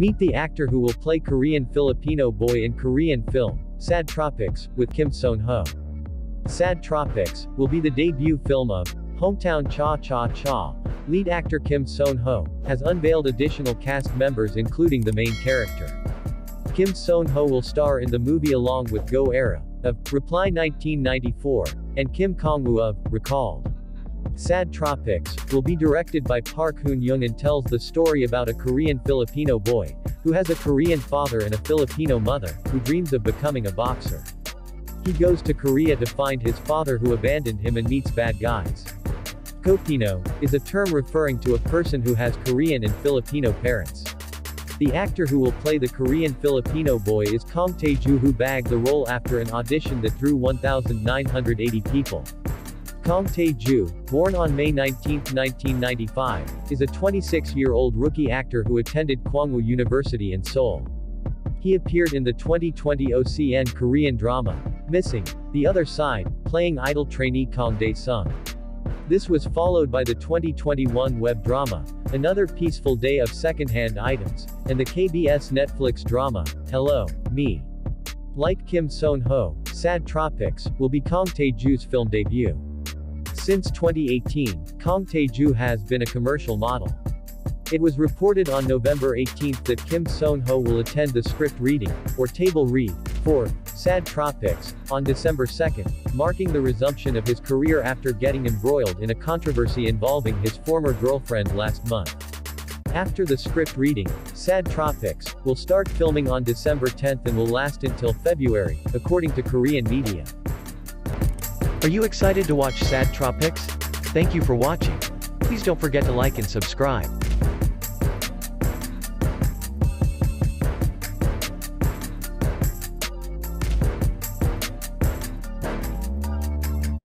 Meet the actor who will play Korean Filipino boy in Korean film, Sad Tropics, with Kim Seon-ho. Sad Tropics will be the debut film of Hometown Cha Cha Cha. Lead actor Kim Seon-ho has unveiled additional cast members including the main character. Kim Seon-ho will star in the movie along with Go Ara of Reply 1994 and Kim Kang-woo of Recalled. Sad Tropics will be directed by Park Hoon-jung and tells the story about a Korean Filipino boy who has a Korean father and a Filipino mother who dreams of becoming a boxer. He goes to Korea to find his father who abandoned him and meets bad guys. Kopino is a term referring to a person who has Korean and Filipino parents. The actor who will play the Korean Filipino boy is Kang Tae-joo who bagged the role after an audition that drew 1,980 people. Kang Tae-joo, born on May 19, 1995, is a 26-year-old rookie actor who attended Kwangwoon University in Seoul. He appeared in the 2020 OCN Korean drama, Missing, The Other Side, playing idol trainee Kong Dae-sung. This was followed by the 2021 web drama, Another Peaceful Day of Secondhand Items, and the KBS Netflix drama, Hello, Me. Like Kim Seon-ho, Sad Tropics, will be Kang Tae-joo's film debut. Since 2018, Kang Tae-joo has been a commercial model. It was reported on November 18 that Kim Seon-ho will attend the script reading, or table read, for Sad Tropics, on December 2, marking the resumption of his career after getting embroiled in a controversy involving his former girlfriend last month. After the script reading, Sad Tropics will start filming on December 10 and will last until February, according to Korean media. Are you excited to watch Sad Tropics? Thank you for watching. Please don't forget to like and subscribe.